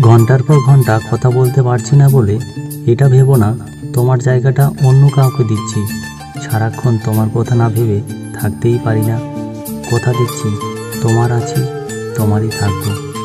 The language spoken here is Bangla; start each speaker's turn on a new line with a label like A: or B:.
A: ঘণ্টার পর ঘণ্টা কথা বলতে পারছি না বলে এটা ভেবো না, তোমার জায়গাটা অন্য কাউকে দিচ্ছি। সারাক্ষণ তোমার কথা না ভেবে থাকতেই পারি না। কথা দিচ্ছি, তোমার আছি, তোমারই থাকব।